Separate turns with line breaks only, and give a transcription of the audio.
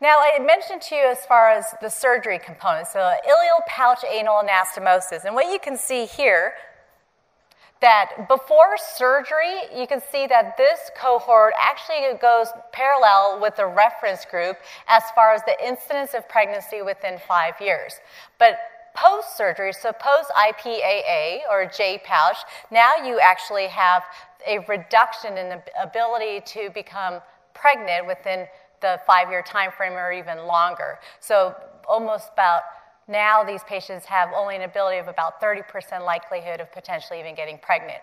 Now, I had mentioned to you as far as the surgery component, so ileal pouch anal anastomosis. And what you can see here, that before surgery, you can see that this cohort actually goes parallel with the reference group as far as the incidence of pregnancy within five years. But post surgery, so post IPAA or J pouch, now you actually have a reduction in the ability to become pregnant within the five year time frame or even longer. So almost about now these patients have only an ability of about 30% likelihood of potentially even getting pregnant.